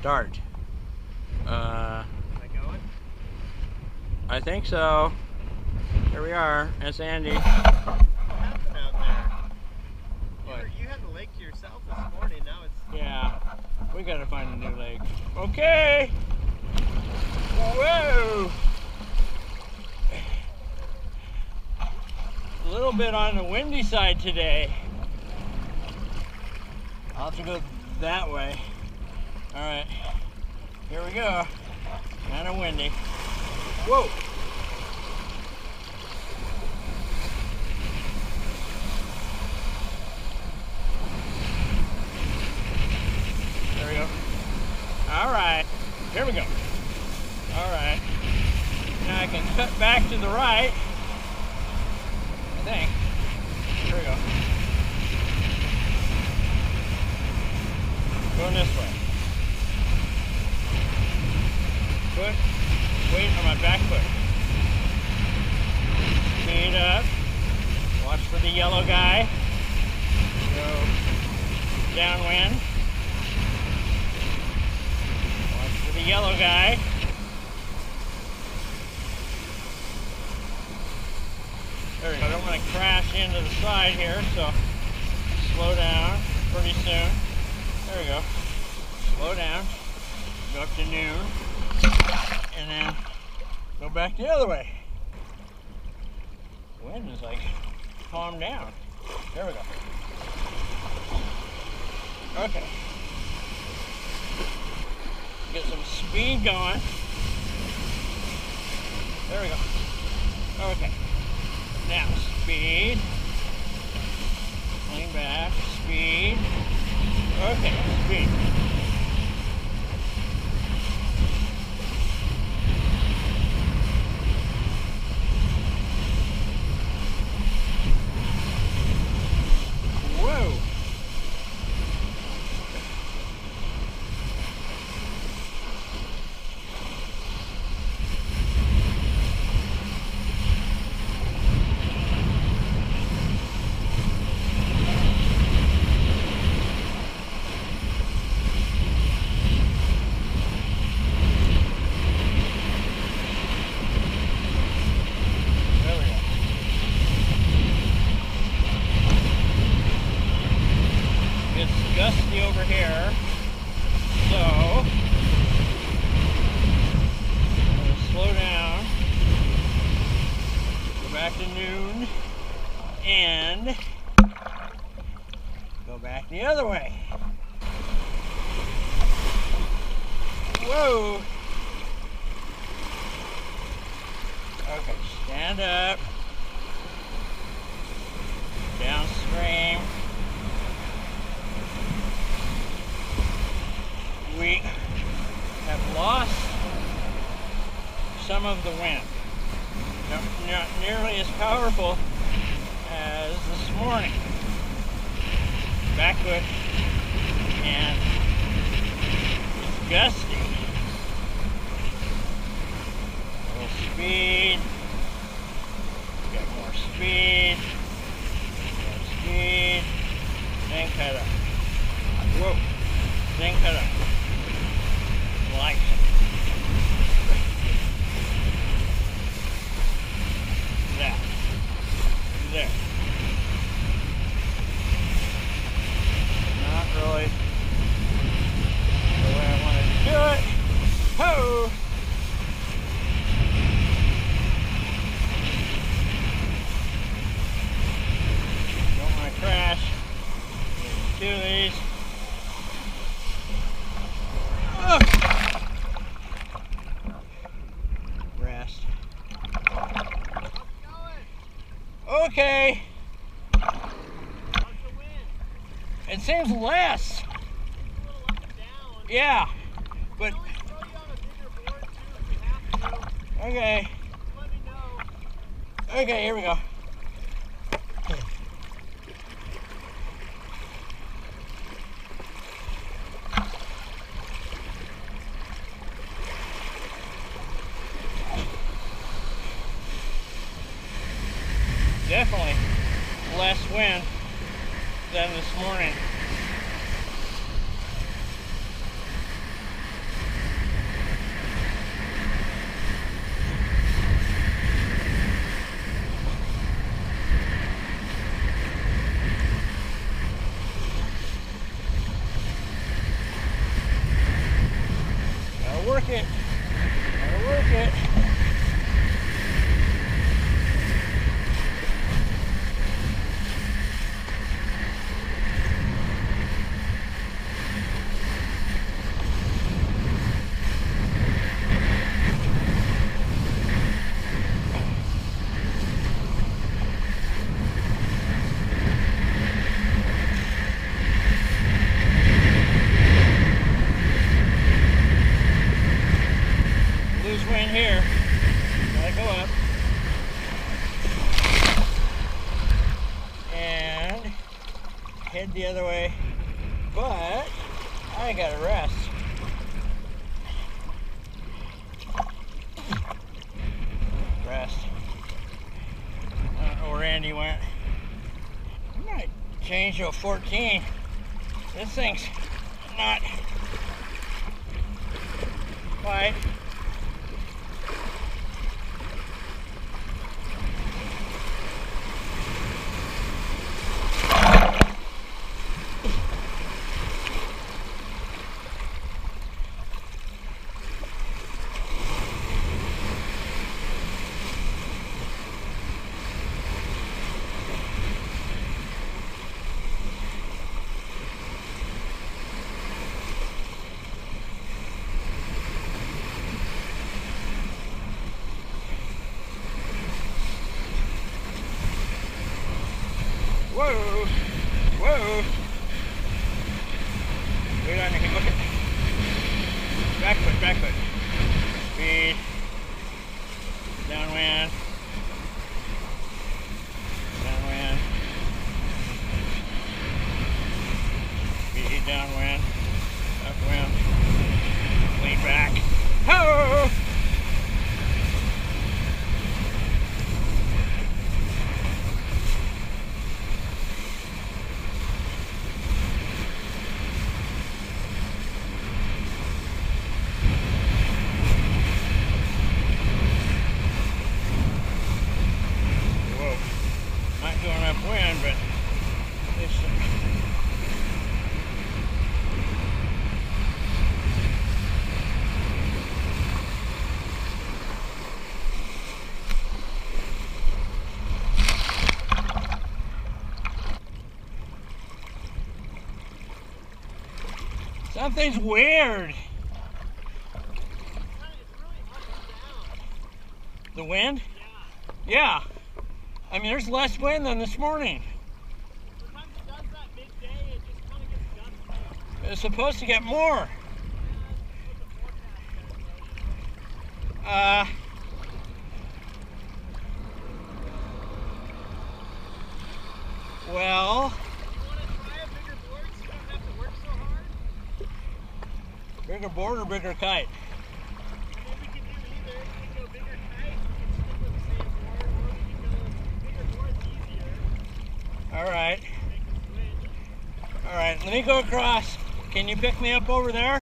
start. Uh, Is that going? I think so. Here we are. It's Andy. What happened out there? You, What? were, you had the lake to yourself this morning. Now it's Yeah, we gotta find a new lake. Okay. Whoa. A little bit on the windy side today. I'll have to go that way. All right, here we go. Kind of windy. Whoa. There we go. All right. Here we go. All right. Now I can cut back to the right. I think. Here we go. Going this way. Foot. Weight on my back foot. Speed up. Watch for the yellow guy. Go downwind. Watch for the yellow guy. There we go. I don't want to crash into the side here, so slow down pretty soon. There we go. Slow down. Go up to noon. And then go back the other way. Wind is like calm down. There we go. Okay. Get some speed going. There we go. Okay. Now, speed. Lean back. Speed. Okay, speed. Whoa. There we go. It's gusty over here, so I'm gonna slow down, go back to noon, and go back the other way. Whoa! Okay, stand up. Downstream. We have lost some of the wind. Not, nearly as powerful as this morning. Backwood and it's gusty. A little speed. Got more speed. More speed. Then cut up. Whoa. Then cut up. Like that. There. Not really the way I wanted to do it. Ho! Don't want to crash. Do these. Ugh. Rest. Okay. how's the wind? It seems less. It's a little up and down. Yeah. But Throw you on a bigger board too if you have to. okay. Okay, here we go. definitely less wind than this morning. Now. The other way. But I gotta rest. Rest. Uh, oh, I don't know where Andy went. I might change to a 14. This thing's not quite Whoa! Whoa! Wait on, you can look at back foot, back foot. Speed. Downwind. Downwind. Speed downwind. Upwind. Lean back. Ho! Whoa. Not going upwind, but this. Something's weird. The wind? Yeah. I mean, there's less wind than this morning. It's supposed to get more. Uh, well, bigger board or bigger kite? I mean, we can do either. We can go bigger kite, we can stick with the same board, or we can go bigger board's easier. All right, Make the switch. all right. Let me go across. Can you pick me up over there?